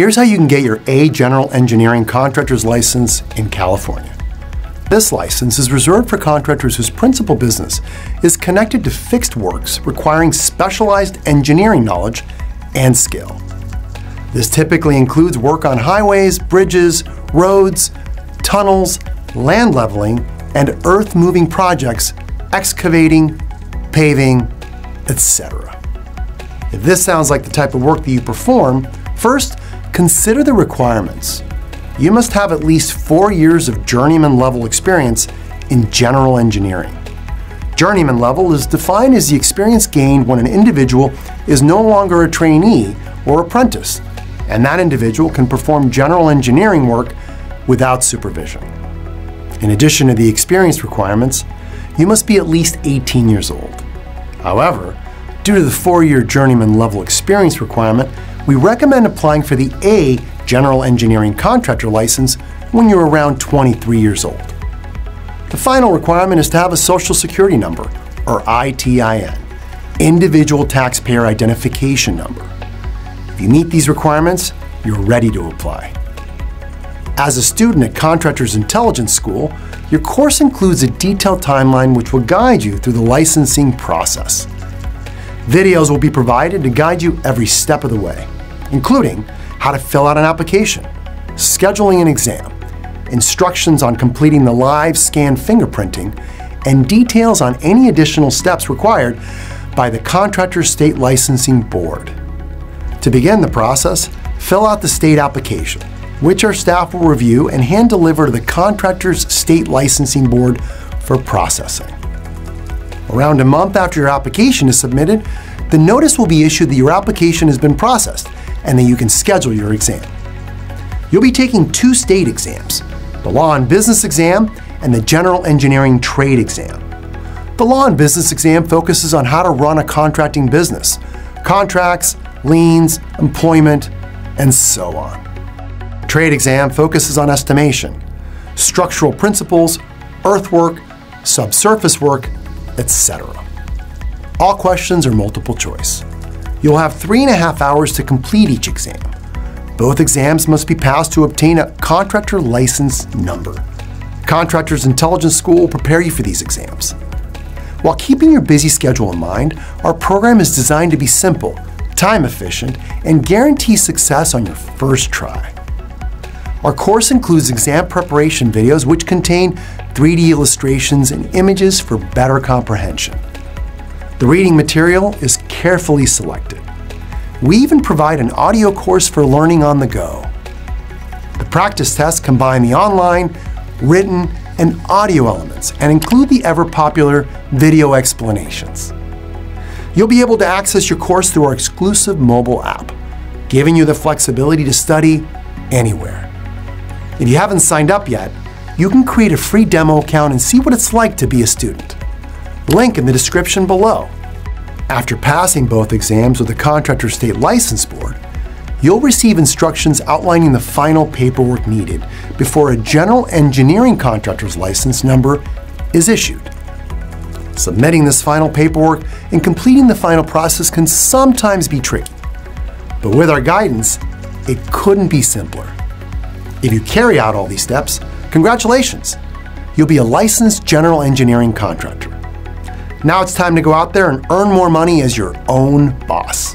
Here's how you can get your A General Engineering Contractor's License in California. This license is reserved for contractors whose principal business is connected to fixed works requiring specialized engineering knowledge and skill. This typically includes work on highways, bridges, roads, tunnels, land leveling, and earth moving projects, excavating, paving, etc. If this sounds like the type of work that you perform, first, consider the requirements. You must have at least four years of journeyman level experience in general engineering. Journeyman level is defined as the experience gained when an individual is no longer a trainee or apprentice, and that individual can perform general engineering work without supervision. In addition to the experience requirements, you must be at least 18 years old. However, due to the four-year journeyman level experience requirement, we recommend applying for the A General Engineering Contractor license when you're around 23 years old. The final requirement is to have a Social Security number, or ITIN, Individual Taxpayer Identification Number. If you meet these requirements, you're ready to apply. As a student at Contractors Intelligence School, your course includes a detailed timeline which will guide you through the licensing process. Videos will be provided to guide you every step of the way, including how to fill out an application, scheduling an exam, instructions on completing the live scan fingerprinting, and details on any additional steps required by the Contractor State Licensing Board. To begin the process, fill out the state application, which our staff will review and hand deliver to the Contractor's State Licensing Board for processing. Around a month after your application is submitted, the notice will be issued that your application has been processed and that you can schedule your exam. You'll be taking two state exams, the Law and Business exam and the General Engineering Trade exam. The Law and Business exam focuses on how to run a contracting business, contracts, liens, employment, and so on. Trade exam focuses on estimation, structural principles, earthwork, subsurface work, etc. All questions are multiple choice. You'll have three and a half hours to complete each exam. Both exams must be passed to obtain a contractor license number. Contractors Intelligence School will prepare you for these exams. While keeping your busy schedule in mind, our program is designed to be simple, time efficient, and guarantee success on your first try. Our course includes exam preparation videos which contain 3D illustrations and images for better comprehension. The reading material is carefully selected. We even provide an audio course for learning on the go. The practice tests combine the online, written, and audio elements and include the ever popular video explanations. You'll be able to access your course through our exclusive mobile app, giving you the flexibility to study anywhere. If you haven't signed up yet, you can create a free demo account and see what it's like to be a student. Link in the description below. After passing both exams with the Contractor State License Board, you'll receive instructions outlining the final paperwork needed before a general engineering contractor's license number is issued. Submitting this final paperwork and completing the final process can sometimes be tricky, but with our guidance, it couldn't be simpler. If you carry out all these steps, congratulations! You'll be a licensed general engineering contractor. Now it's time to go out there and earn more money as your own boss.